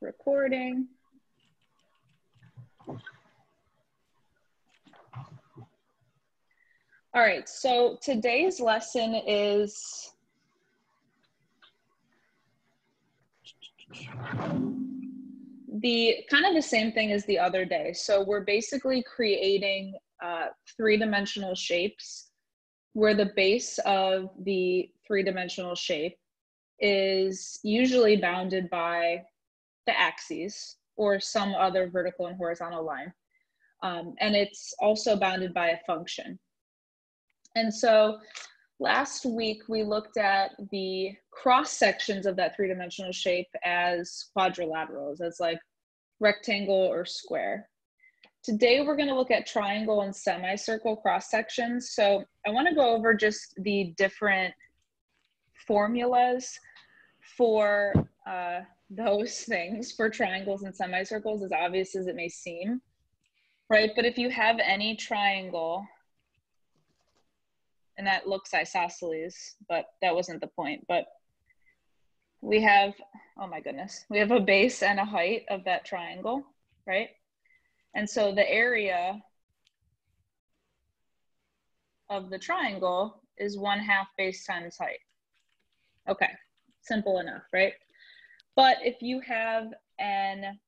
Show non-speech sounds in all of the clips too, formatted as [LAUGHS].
recording. All right, so today's lesson is the kind of the same thing as the other day. So we're basically creating uh, three-dimensional shapes where the base of the three-dimensional shape is usually bounded by the axes or some other vertical and horizontal line. Um, and it's also bounded by a function. And so last week we looked at the cross sections of that three-dimensional shape as quadrilaterals, as like rectangle or square. Today we're going to look at triangle and semicircle cross sections. So I want to go over just the different formulas for uh, those things for triangles and semicircles, as obvious as it may seem, right? But if you have any triangle, and that looks isosceles, but that wasn't the point. But we have, oh my goodness, we have a base and a height of that triangle, right? And so the area of the triangle is one half base times height. Okay, simple enough, right? But if you have an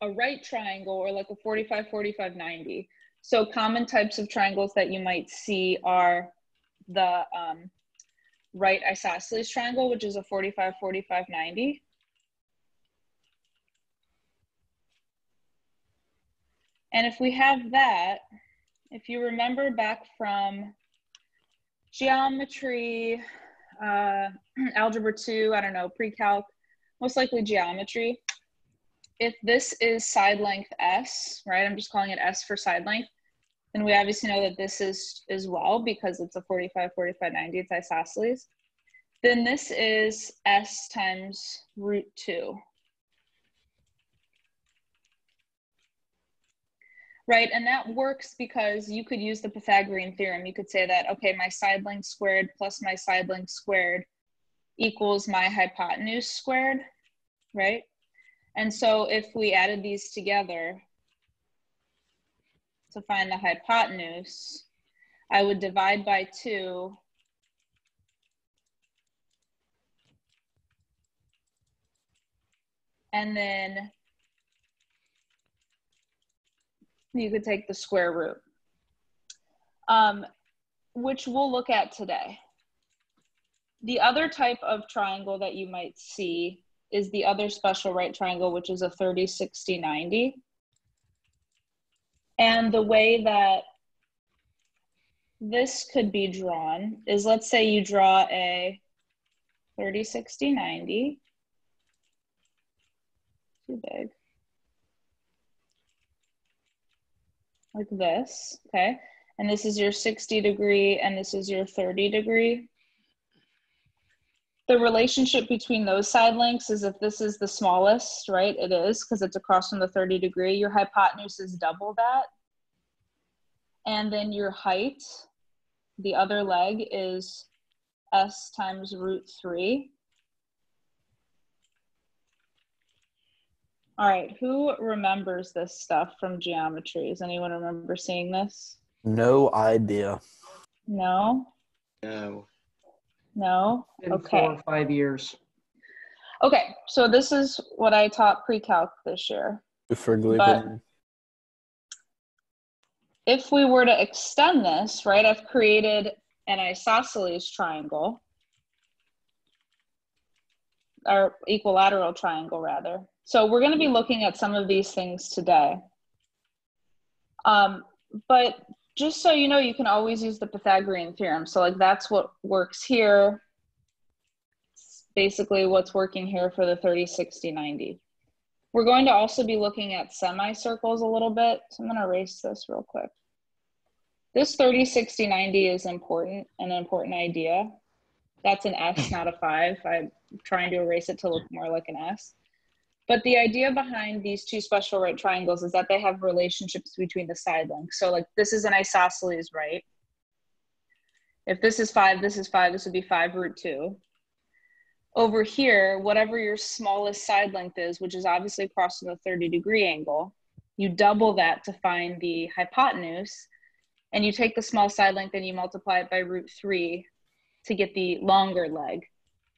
a right triangle or like a 45, 45, 90, so common types of triangles that you might see are the um, right isosceles triangle, which is a 45, 45, 90. And if we have that, if you remember back from geometry, uh, [CLEARS THROAT] algebra two, I don't know, pre-calc, most likely geometry. If this is side length S, right, I'm just calling it S for side length, then we obviously know that this is as well because it's a 45, 45, 90, it's isosceles. Then this is S times root two. Right, and that works because you could use the Pythagorean theorem. You could say that, okay, my side length squared plus my side length squared equals my hypotenuse squared, right? And so if we added these together to find the hypotenuse, I would divide by two and then you could take the square root, um, which we'll look at today. The other type of triangle that you might see is the other special right triangle, which is a 30, 60, 90. And the way that this could be drawn is let's say you draw a 30, 60, 90. Too big. Like this, okay? And this is your 60 degree and this is your 30 degree the relationship between those side lengths is if this is the smallest, right? It is because it's across from the 30 degree. Your hypotenuse is double that. And then your height, the other leg is S times root three. All right, who remembers this stuff from geometry? Does anyone remember seeing this? No idea. No? No. No? in Okay. four or five years. Okay, so this is what I taught pre-calc this year. For But- If we were to extend this, right, I've created an isosceles triangle, or equilateral triangle rather. So we're gonna be looking at some of these things today. Um, but just so you know, you can always use the Pythagorean theorem. So like that's what works here. It's basically what's working here for the 30, 60, 90. We're going to also be looking at semicircles a little bit. So I'm gonna erase this real quick. This 30, 60, 90 is important, an important idea. That's an S, not a five. I'm trying to erase it to look more like an S. But the idea behind these two special right triangles is that they have relationships between the side lengths. So like this is an isosceles, right? If this is five, this is five, this would be five root two. over here, whatever your smallest side length is, which is obviously across the 30 degree angle, you double that to find the hypotenuse, and you take the small side length and you multiply it by root three to get the longer leg.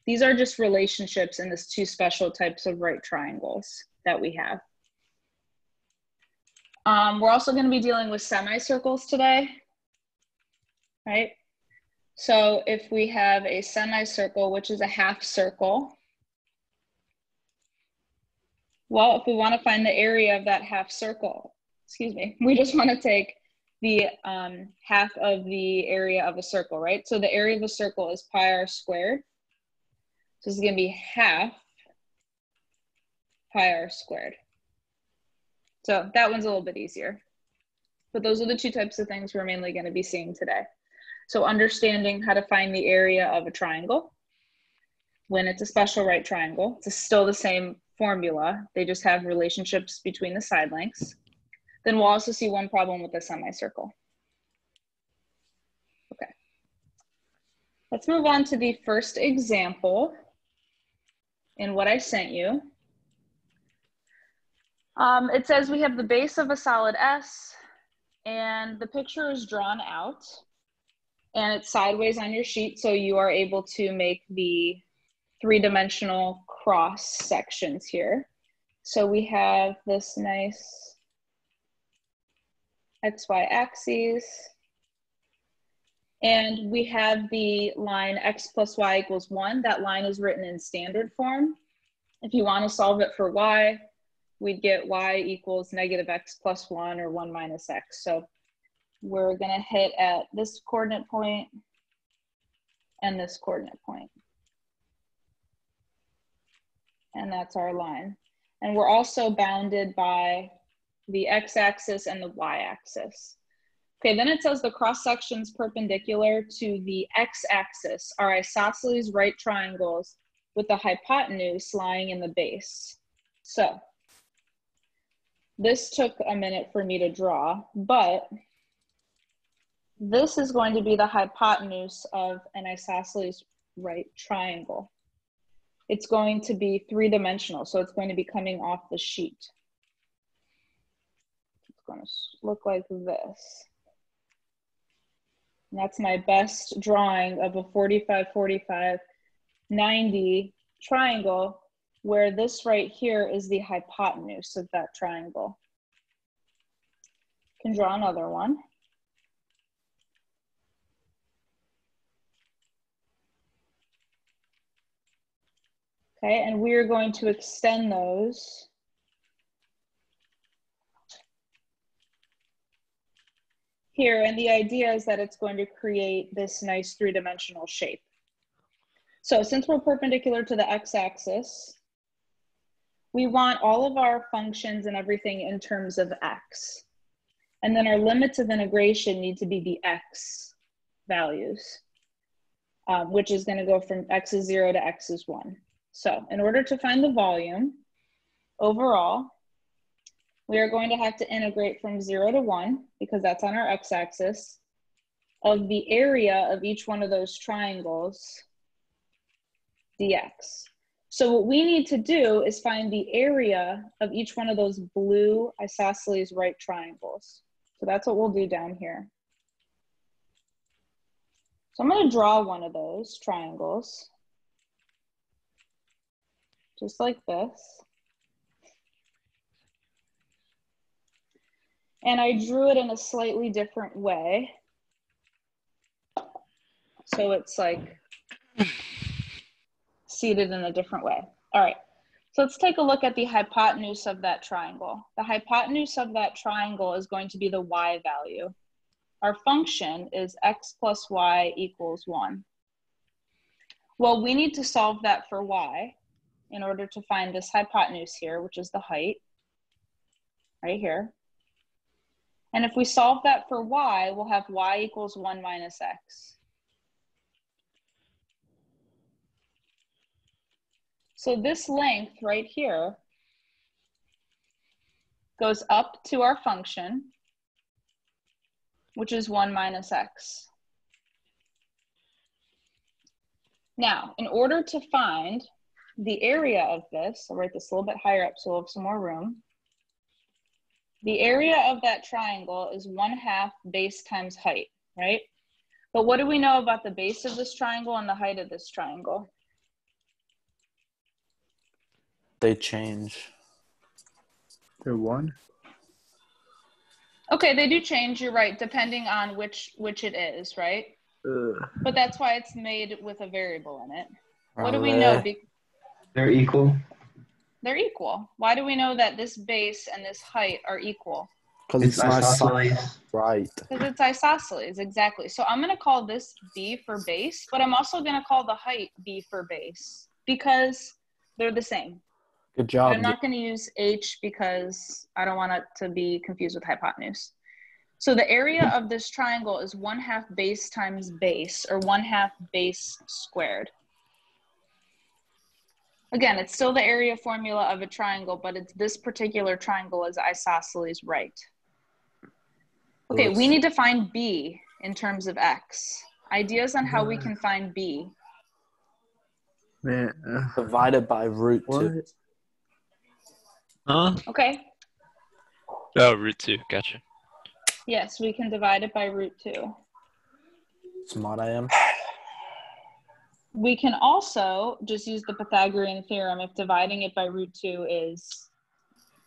These are just relationships in this two special types of right triangles that we have. Um, we're also going to be dealing with semicircles today, right? So if we have a semicircle, which is a half circle, well, if we want to find the area of that half circle, excuse me, we just want to take the um, half of the area of a circle, right? So the area of a circle is pi r squared. So this is going to be half pi r squared. So that one's a little bit easier. But those are the two types of things we're mainly going to be seeing today. So understanding how to find the area of a triangle when it's a special right triangle. It's still the same formula. They just have relationships between the side lengths. Then we'll also see one problem with a semicircle. Okay. Let's move on to the first example in what I sent you. Um, it says we have the base of a solid S and the picture is drawn out and it's sideways on your sheet so you are able to make the three-dimensional cross sections here. So we have this nice XY axes and we have the line x plus y equals one. That line is written in standard form. If you wanna solve it for y, we'd get y equals negative x plus 1 or 1 minus x. So we're going to hit at this coordinate point and this coordinate point. And that's our line. And we're also bounded by the x-axis and the y-axis. Okay, then it says the cross sections perpendicular to the x-axis are isosceles right triangles with the hypotenuse lying in the base. So this took a minute for me to draw, but this is going to be the hypotenuse of an isosceles right triangle. It's going to be three-dimensional, so it's going to be coming off the sheet. It's going to look like this. And that's my best drawing of a 45, 45, 90 triangle where this right here is the hypotenuse of that triangle. Can draw another one. Okay, and we are going to extend those. Here, and the idea is that it's going to create this nice three-dimensional shape. So since we're perpendicular to the x-axis, we want all of our functions and everything in terms of x. And then our limits of integration need to be the x values, um, which is gonna go from x is zero to x is one. So in order to find the volume overall, we are going to have to integrate from zero to one because that's on our x-axis of the area of each one of those triangles dx. So what we need to do is find the area of each one of those blue isosceles right triangles. So that's what we'll do down here. So I'm gonna draw one of those triangles, just like this. And I drew it in a slightly different way. So it's like seated in a different way. All right, so let's take a look at the hypotenuse of that triangle. The hypotenuse of that triangle is going to be the y value. Our function is x plus y equals one. Well, we need to solve that for y in order to find this hypotenuse here, which is the height, right here. And if we solve that for y, we'll have y equals 1 minus x. So this length right here goes up to our function, which is 1 minus x. Now, in order to find the area of this, I'll write this a little bit higher up so we'll have some more room. The area of that triangle is one half base times height, right? But what do we know about the base of this triangle and the height of this triangle? They change. They're one. Okay, they do change, you're right, depending on which which it is, right? Ugh. But that's why it's made with a variable in it. What do we know? Be- They're equal. They're equal. Why do we know that this base and this height are equal? Because It's it's not isosceles. right. Because it's isosceles, exactly. So I'm going to call this B for base, but I'm also going to call the height B for base because they're the same. Good But job. I'm not going to use H because I don't want it to be confused with hypotenuse. So the area of this triangle is one half base times base, or one half base squared. Again, it's still the area formula of a triangle, but it's this particular triangle is isosceles right. Okay, we need to find B in terms of X. Ideas on how we can find B. Man. uh, Divided by root what? two. Huh? Okay, Oh, root two. Gotcha. yes, we can divide it by root two. Smart I am. We can also just use the Pythagorean theorem if dividing it by root 2 is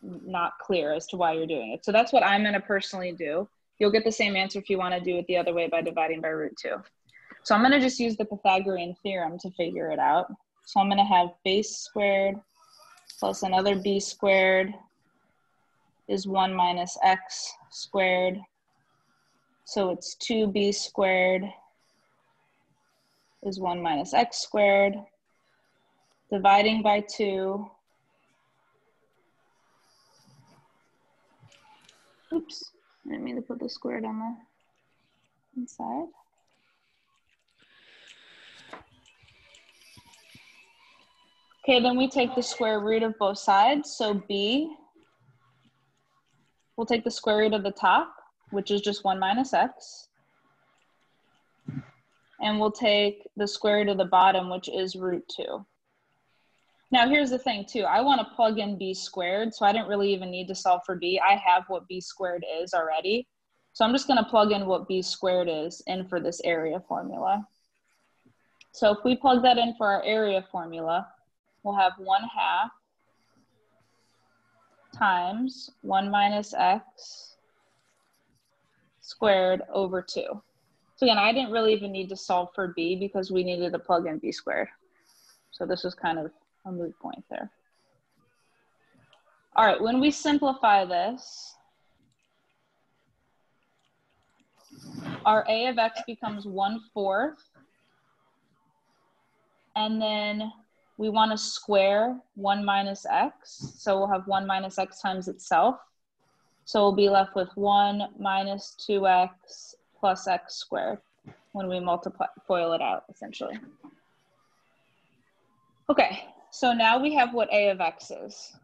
not clear as to why you're doing it. So that's what I'm going to personally do. You'll get the same answer if you want to do it the other way by dividing by root 2. So I'm going to just use the Pythagorean theorem to figure it out. So I'm going to have base squared plus another b squared is 1 minus x squared. So it's 2b squared is 1 minus x squared. Dividing by 2. Oops, I didn't mean to put the squared on the inside. Okay, then we take the square root of both sides. So b, we'll take the square root of the top, which is just 1 minus x and we'll take the square root of the bottom, which is root 2. Now, here's the thing, too. I want to plug in b squared, so I didn't really even need to solve for b. I have what b squared is already. So I'm just going to plug in what b squared is in for this area formula. So if we plug that in for our area formula, we'll have 1 half times 1 minus x squared over 2. So again, I didn't really even need to solve for b because we needed to plug in b squared. So this was kind of a moot point there. All right, when we simplify this, our a of x becomes 1 fourth. And then we want to square 1 minus x. So we'll have 1 minus x times itself. So we'll be left with 1 minus 2x plus x squared when we multiply, FOIL it out, essentially. Okay, so now we have what a of x is.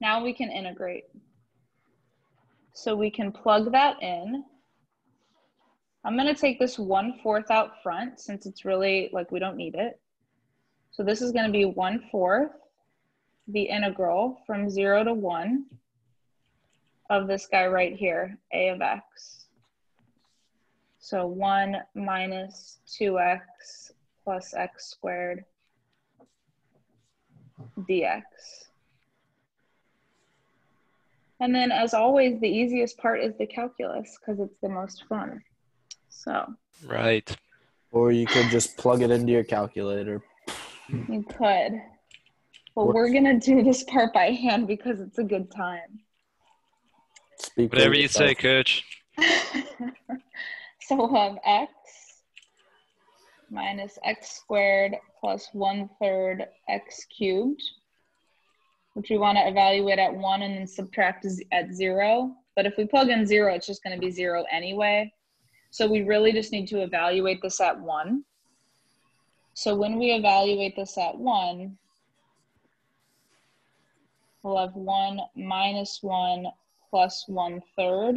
Now we can integrate. So we can plug that in. I'm gonna take this 1 fourth out front since it's really, like, we don't need it. So this is gonna be 1 fourth, the integral from zero to one of this guy right here, a of x. So 1 minus 2x plus x squared dx. And then, as always, the easiest part is the calculus because it's the most fun. So Right. Or you could just plug it into your calculator. you could. But What- we're going to do this part by hand because it's a good time. Speak Whatever you yourself. say, coach. [LAUGHS] so we'll have x minus x squared plus one third x cubed, which we want to evaluate at one and then subtract at zero. But if we plug in zero, it's just going to be zero anyway. So we really just need to evaluate this at one. So when we evaluate this at one, we'll have one minus one plus one third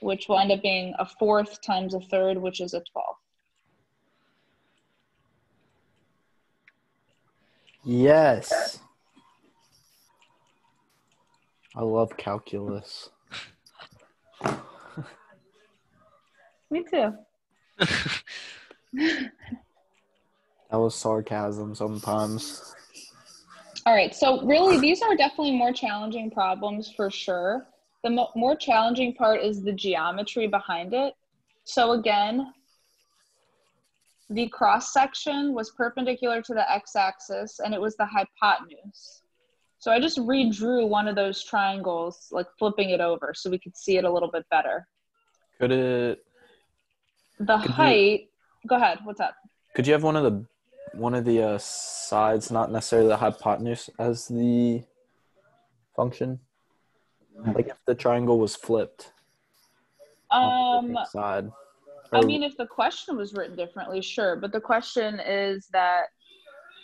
which will end up being a fourth times a third, which is a 12th. Yes. I love calculus. [LAUGHS] Me too. [LAUGHS] that was sarcasm sometimes. All right. So, really, these are definitely more challenging problems for sure. The mo- more challenging part is the geometry behind it. So again, the cross section was perpendicular to the x-axis, and it was the hypotenuse. So I just redrew one of those triangles, like flipping it over, so we could see it a little bit better. Could it The Could you- height. Go ahead. What's up? could you have one of the one of the uh, sides, not necessarily the hypotenuse, as the function? Like if the triangle was flipped Um, side. I mean, if the question was written differently, sure. But the question is that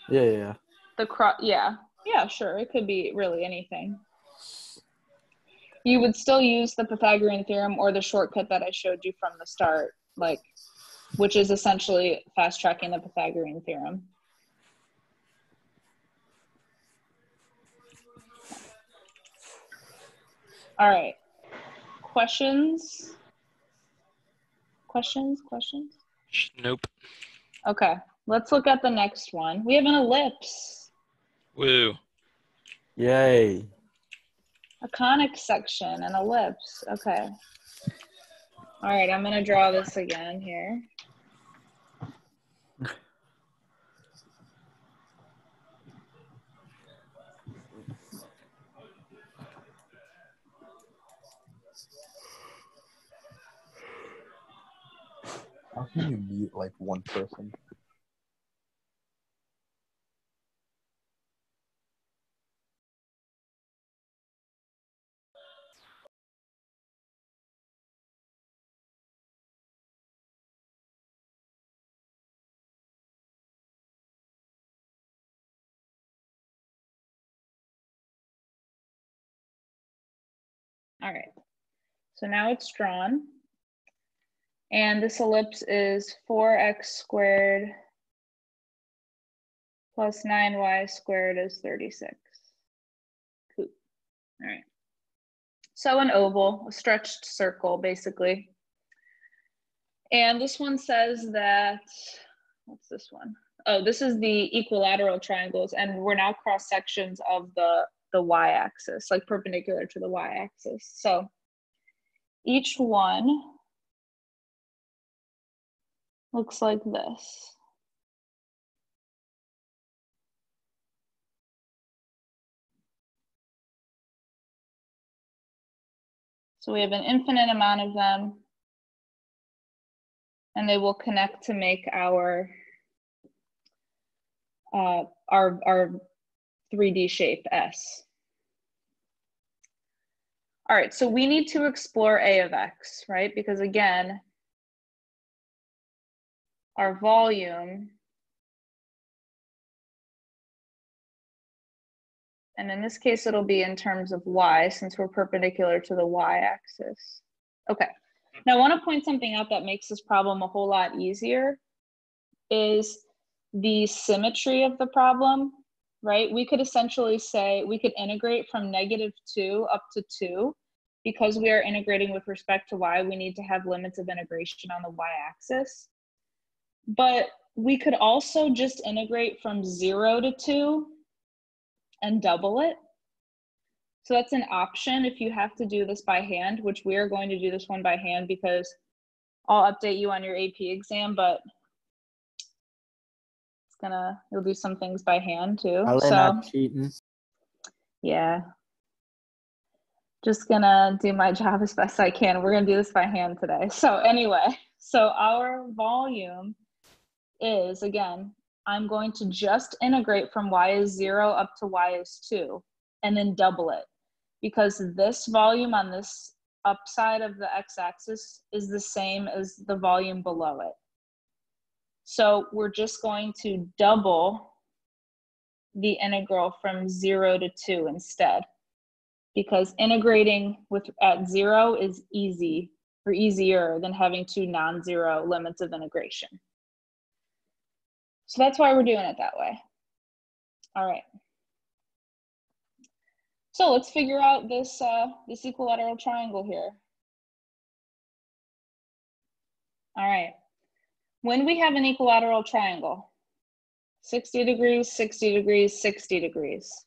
yeah, yeah, yeah. the cro yeah yeah sure it could be really anything you would still use the pythagorean theorem or the shortcut that i showed you from the start like which is essentially fast tracking the pythagorean theorem all right questions questions questions nope. okay let's look at the next one we have an ellipse Woo. Yay. A conic section, an ellipse. Okay. All right, I'm going to draw this again here. Can you mute like one person? All right. So now it's drawn. And this ellipse is 4x squared plus 9y squared is 36. Cool. All right. So an oval, a stretched circle, basically. And this one says that, what's this one? Oh, this is the equilateral triangles, and we're now cross sections of the the y-axis, like perpendicular to the y-axis. So each one looks like this. So we have an infinite amount of them, and they will connect to make our uh, our our 3D shape S. All right, so we need to explore A of X, right? Because again, our volume, and in this case, it'll be in terms of Y since we're perpendicular to the Y axis. Okay, now I wanna point something out that makes this problem a whole lot easier is the symmetry of the problem right? We could essentially say we could integrate from negative two up to two. Because we are integrating with respect to y, we need to have limits of integration on the y-axis. But we could also just integrate from zero to two and double it. So that's an option if you have to do this by hand, which we are going to do this one by hand because I'll update you on your AP exam, but it's gonna you'll do some things by hand too. I'll so not cheating. yeah. Just gonna do my job as best I can. We're gonna do this by hand today. So anyway, so our volume is again, I'm going to just integrate from y is zero up to y is two and then double it because this volume on this upside of the x-axis is the same as the volume below it. So we're just going to double the integral from zero to two instead. Because integrating with at zero is easy or easier than having two non-zero limits of integration. So that's why we're doing it that way. All right. So let's figure out this, uh, this equilateral triangle here. All right. When we have an equilateral triangle, 60 degrees, 60 degrees, 60 degrees.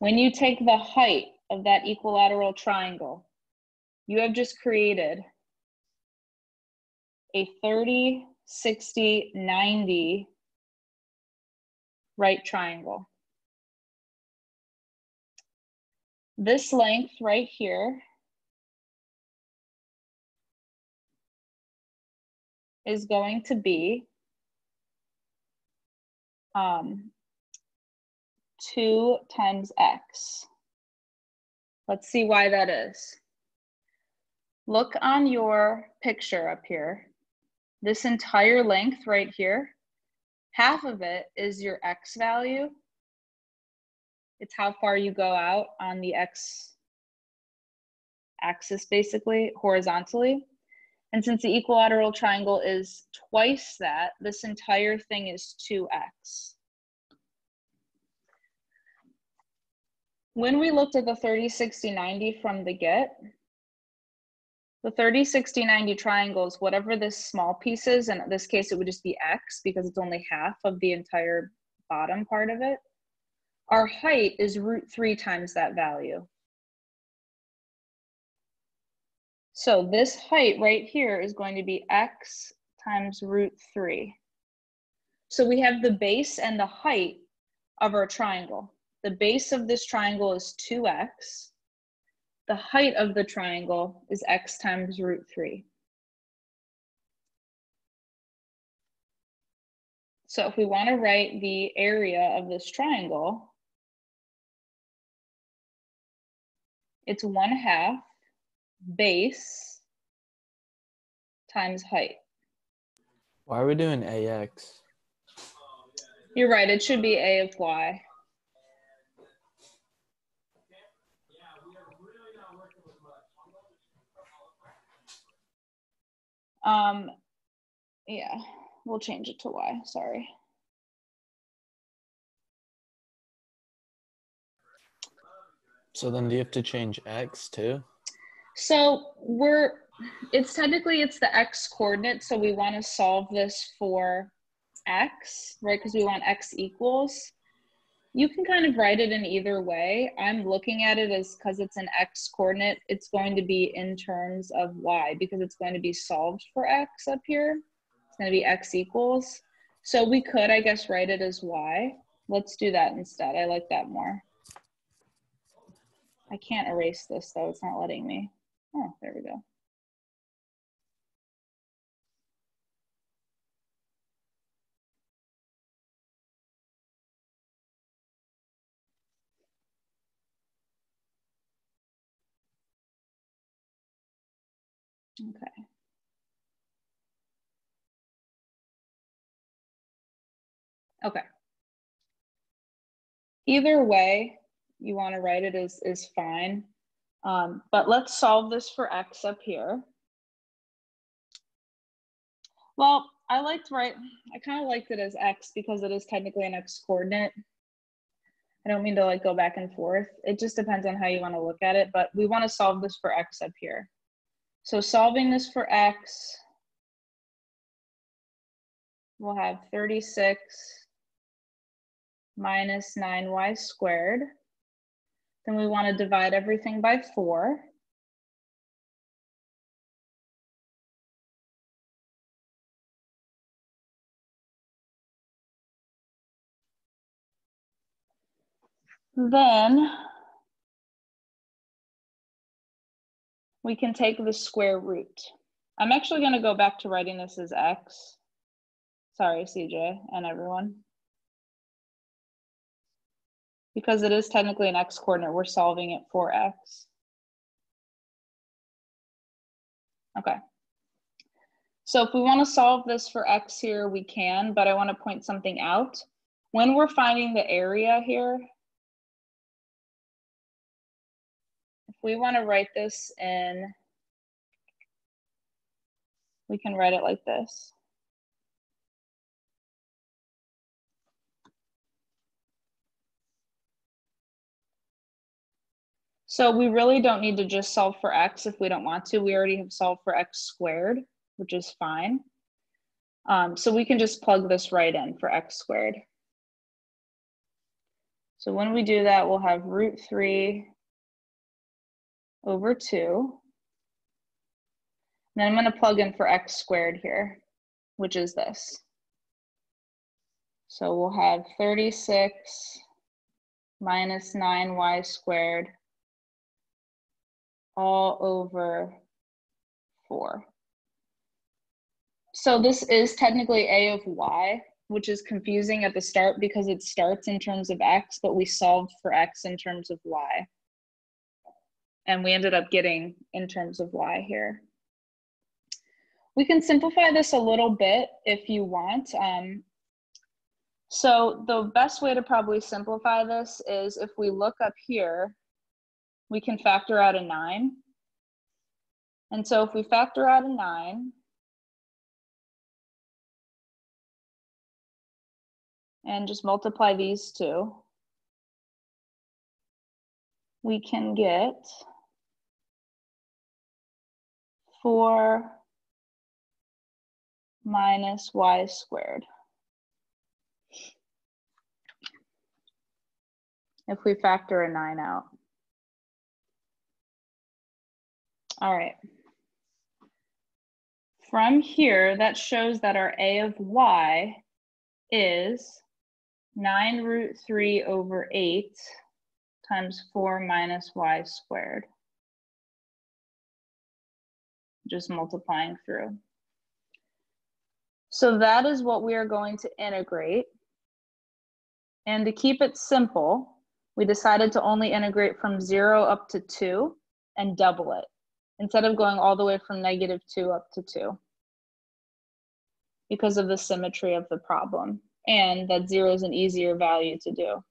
When you take the height of that equilateral triangle, you have just created a 30, 60, 90 right triangle. This length right here is going to be um, 2 times x. Let's see why that is. Look on your picture up here. This entire length right here, half of it is your x value. It's how far you go out on the x axis, basically, horizontally. And since the equilateral triangle is twice that, this entire thing is 2x. When we looked at the 30, 60, 90 from the get, the 30, 60, 90 triangles, whatever this small piece is, and in this case it would just be x because it's only half of the entire bottom part of it, our height is root 3 times that value. So this height right here is going to be x times root 3. So we have the base and the height of our triangle. The base of this triangle is 2x the height of the triangle is x times root 3. So if we want to write the area of this triangle, it's 1 half base times height. Why are we doing AX? You're right, it should be A of Y. Um, yeah, we'll change it to Y, sorry. So then do you have to change X too? So we're, it's technically, it's the X coordinate. So we want to solve this for X, right? Because we want X equals. You can kind of write it in either way. I'm looking at it as because it's an x coordinate, it's going to be in terms of y because it's going to be solved for x up here. It's going to be x equals. So we could, I guess, write it as y. Let's do that instead. I like that more. I can't erase this though. It's not letting me. Oh, there we go. Okay. Okay. Either way you want to write it is, is fine. Um, but let's solve this for x up here. Well, I liked right, I kind of liked it as x because it is technically an x coordinate. I don't mean to like go back and forth. It just depends on how you want to look at it, but we want to solve this for x up here. So solving this for x, we'll have 36 minus 9y squared. Then we want to divide everything by 4. Then we can take the square root. I'm actually going to go back to writing this as x. Sorry, CJ and everyone. Because it is technically an x coordinate, we're solving it for x. Okay. So if we want to solve this for x here, we can, but I want to point something out. When we're finding the area here, we want to write this in, we can write it like this. So we really don't need to just solve for x if we don't want to. We already have solved for x squared, which is fine. Um, so we can just plug this right in for x squared. So when we do that, we'll have root 3 over 2. then I'm going to plug in for x squared here, which is this. So we'll have 36 minus 9y squared all over 4. So this is technically a of y, which is confusing at the start because it starts in terms of x, but we solved for x in terms of y. And we ended up getting in terms of y here. We can simplify this a little bit if you want. Um, so the best way to probably simplify this is if we look up here, we can factor out a 9. And so if we factor out a 9, and just multiply these two, we can get 4 minus y squared. If we factor a 9 out. All right. From here, that shows that our a of y is 9 root 3 over 8 times 4 minus y squared. Just multiplying through. So that is what we are going to integrate. And to keep it simple, we decided to only integrate from 0 up to 2 and double it instead of going all the way from negative 2 up to 2 because of the symmetry of the problem and that zero is an easier value to do.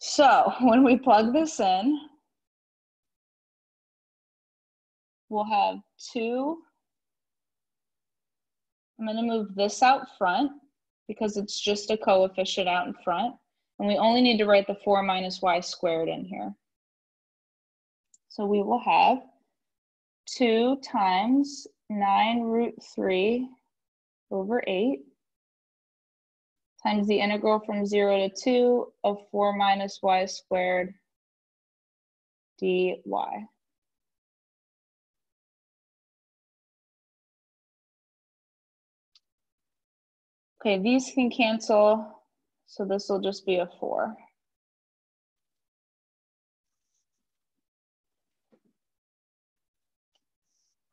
So [LAUGHS] when we plug this in, we'll have two. I'm going to move this out front because it's just a coefficient out in front. And we only need to write the 4 minus y squared in here. So we will have 2 times 9 root 3 over 8 times the integral from 0 to 2 of 4 minus y squared dy. Okay, these can cancel, so this will just be a 4.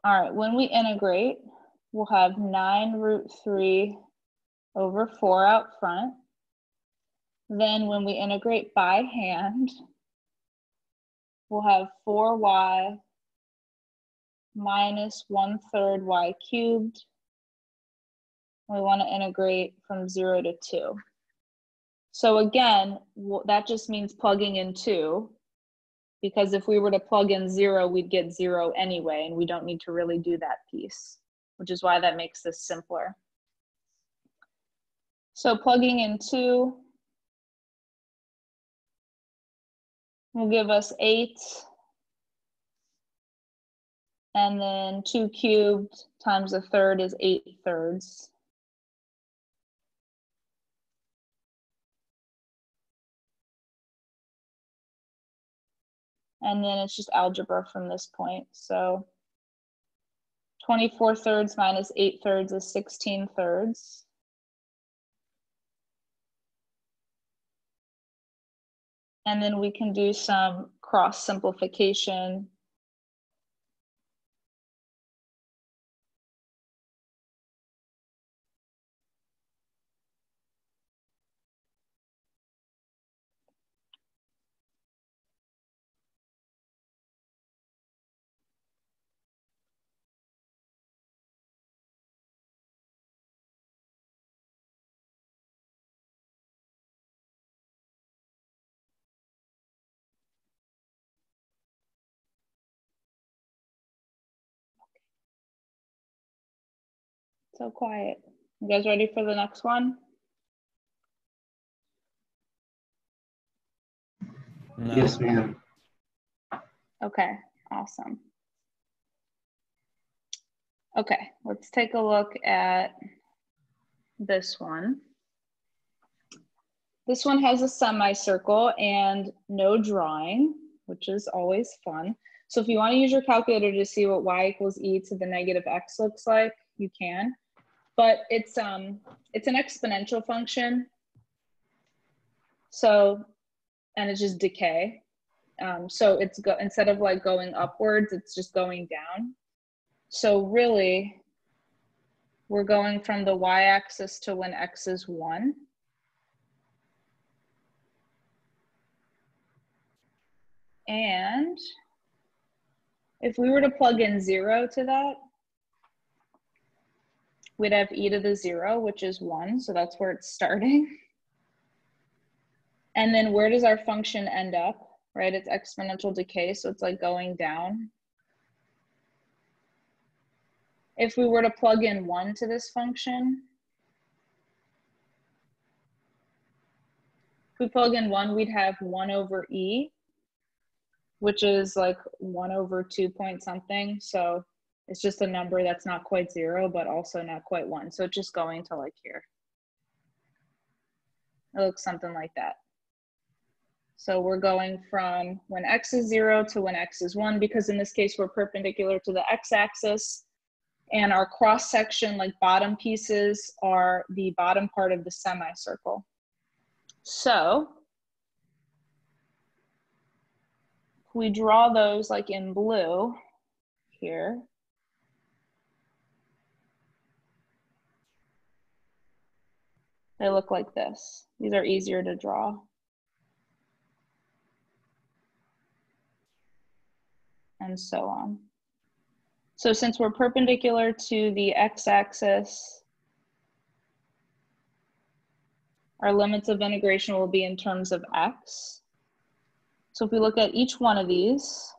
All right, when we integrate, we'll have 9 root 3 over 4 out front. Then when we integrate by hand, we'll have 4y minus 1 third y cubed. We want to integrate from 0 to 2. So again, that just means plugging in 2 because if we were to plug in 0, we'd get 0 anyway, and we don't need to really do that piece which is why that makes this simpler. So plugging in 2 will give us 8. And then 2 cubed times a third is 8 thirds. And then it's just algebra from this point. So 24 thirds minus 8 thirds is 16 thirds. And then we can do some cross simplification So quiet. You guys ready for the next one? No. Yes, ma'am. Okay, awesome. Okay, let's take a look at this one. This one has a semicircle and no drawing, which is always fun. So if you want to use your calculator to see what y equals e to the negative x looks like, you can. But it's um it's an exponential function. So and it's just decay. Um, so it's go instead of like going upwards, it's just going down. So really, we're going from the y-axis to when x is one. And if we were to plug in zero to that, we'd have e to the zero, which is one. So that's where it's starting. And then where does our function end up? Right, it's exponential decay, so it's like going down. If we were to plug in one to this function, if we plug in one, we'd have one over e, which is like one over two point something. So it's just a number that's not quite zero, but also not quite one. So it's just going to like here. It looks something like that. So we're going from when x is zero to when x is one, because in this case, we're perpendicular to the x-axis. And our cross section, like bottom pieces, are the bottom part of the semicircle. So we draw those like in blue here. They look like this. These are easier to draw. and so on. So since we're perpendicular to the x-axis, our limits of integration will be in terms of x. So if we look at each one of these,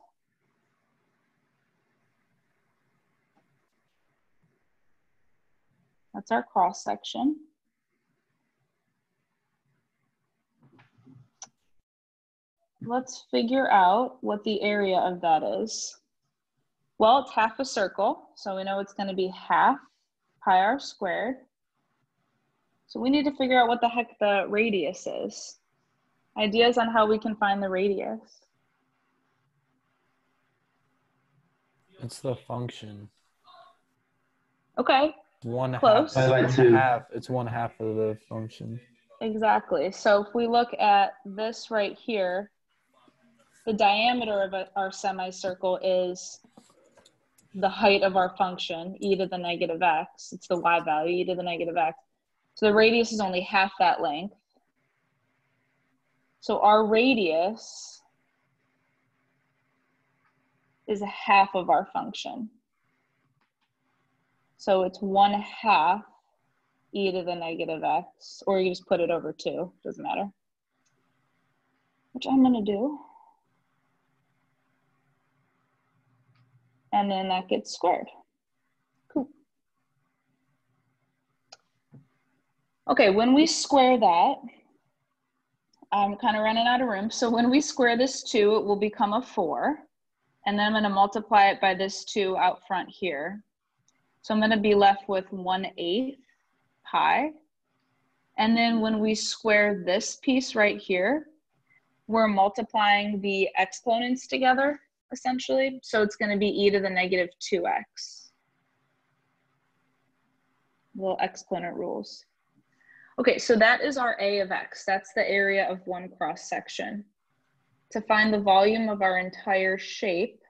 that's our cross section. Let's figure out what the area of that is. Well, it's half a circle, so we know it's going to be half pi r squared. So we need to figure out what the heck the radius is. Ideas on how we can find the radius. It's the function. Okay, One Close. half. By It's two. one half. It's one half of the function. exactly. So if we look at this right here, the diameter of a, our semicircle is the height of our function, e to the negative x. It's the y value, e to the negative x. So the radius is only half that length. So our radius is a half of our function. So it's one half e to the negative x, or you just put it over two, doesn't matter. Which I'm gonna do. And then that gets squared. Cool. Okay, when we square that, I'm kind of running out of room. So when we square this two, it will become a four. And then I'm gonna multiply it by this two out front here. So I'm gonna be left with one eighth pi. And then when we square this piece right here, we're multiplying the exponents together essentially. So it's going to be e to the negative 2x. Little exponent rules. Okay, so that is our a of x. That's the area of one cross section. To find the volume of our entire shape,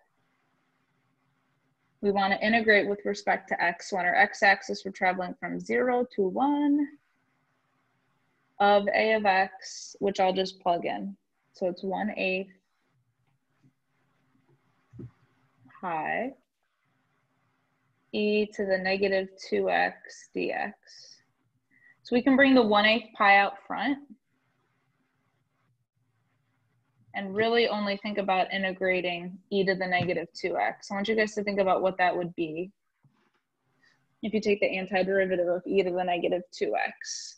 we want to integrate with respect to x. So on our x-axis, we're traveling from 0 to 1 of a of x, which I'll just plug in. So it's 1 eighth pi e to the negative 2x dx. So we can bring the 1 8 pi out front and really only think about integrating e to the negative 2x. I want you guys to think about what that would be if you take the antiderivative of e to the negative 2x.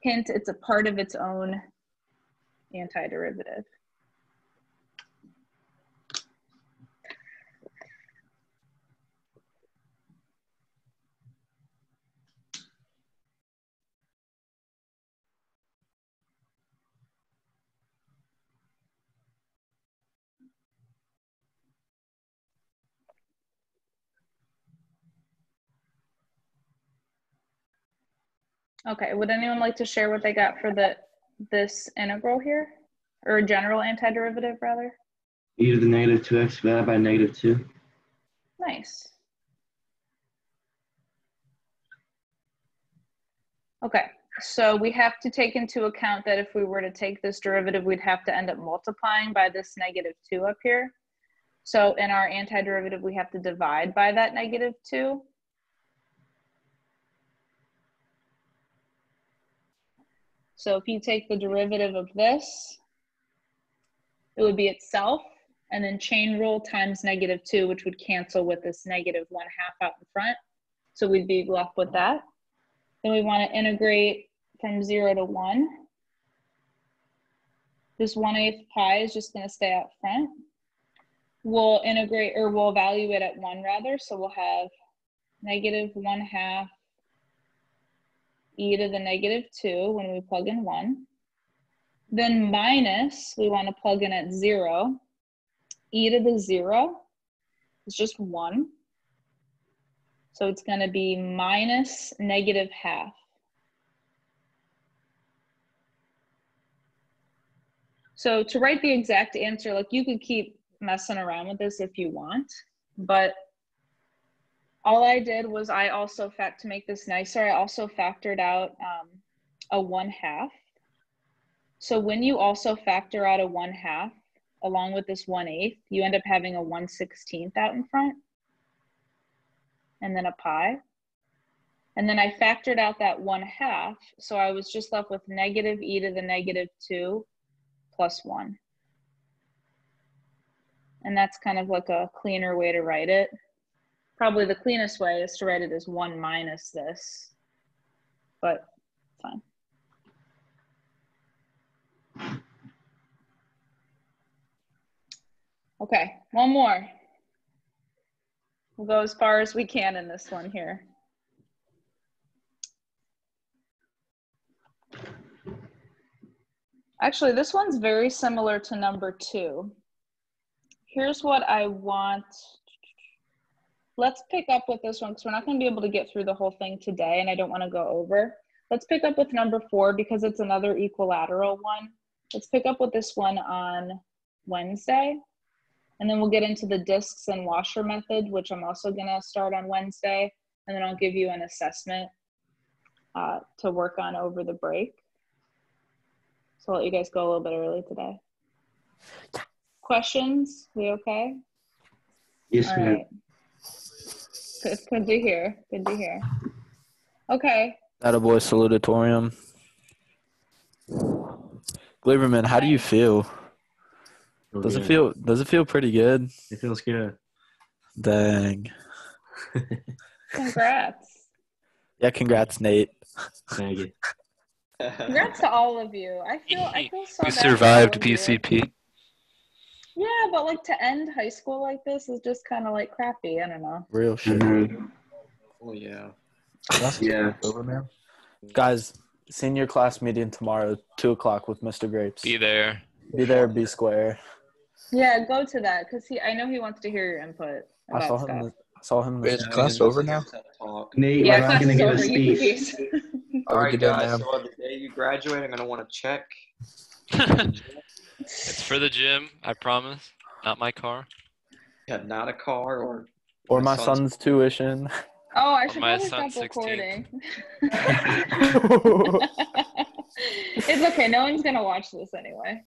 Hint, it's a part of its own antiderivative. Okay, would anyone like to share what they got for the, this integral here? Or general antiderivative, rather? e to the negative 2x divided by negative 2. Nice. Okay, so we have to take into account that if we were to take this derivative, we'd have to end up multiplying by this negative 2 up here. So in our antiderivative, we have to divide by that negative 2. So if you take the derivative of this, it would be itself, and then chain rule times negative 2, which would cancel with this negative 1 half out in front. So we'd be left with that. Then we want to integrate from 0 to 1. This 1 8 pi is just going to stay out front. We'll integrate, or we'll evaluate at 1 rather, so we'll have negative 1 half e to the negative 2 when we plug in 1. Then minus, we want to plug in at 0. e to the 0 is just 1. So it's going to be minus negative half. So to write the exact answer, like you could keep messing around with this if you want, but all I did was I also fact to make this nicer, I also factored out um, a one half. So when you also factor out a one half along with this one eighth, you end up having a one sixteenth out in front and then a pi. And then I factored out that one half, so I was just left with negative e to the negative two plus one. And that's kind of like a cleaner way to write it. Probably the cleanest way is to write it as one minus this, but fine. Okay, one more. We'll go as far as we can in this one here. Actually, this one's very similar to number two. Here's what I want. Let's pick up with this one because we're not going to be able to get through the whole thing today and I don't want to go over. Let's pick up with number four because it's another equilateral one. Let's pick up with this one on Wednesday. And then we'll get into the discs and washer method, which I'm also going to start on Wednesday. And then I'll give you an assessment uh, to work on over the break. So I'll let you guys go a little bit early today. Questions? We okay? Yes, All ma'am. right. Good, good to hear. Good to hear. Okay. That a boy salutatorian. Glaberman, how do you feel? Does it feel does it feel pretty good? It feels good. Dang. [LAUGHS] Congrats. Yeah, congrats, Nate. Thank you. Congrats to all of you. I feel I feel so we bad survived all of you. PCP. Yeah, but like to end high school like this is just kind of like crappy. I don't know. Real shit. Mhm. Oh yeah. Yeah. Over, man. Guys, senior class meeting tomorrow, two o'clock with Mr. Grapes. Be there. Be there, be square. Yeah, go to that because he. I know he wants to hear your input I saw stuff. him. I saw him. Wait, is class over now? Nate, yeah, Ryan's class gonna give a over. You can speech. leave. All right, get done guys. now. So on the day you graduate, I'm gonna want to check. [LAUGHS] it's for the gym, I promise. Not my car. Yeah, not a car or. Or my son's- son's tuition. [LAUGHS] Oh, I should my probably stop recording. [LAUGHS] [LAUGHS] it's okay. No one's gonna watch this anyway.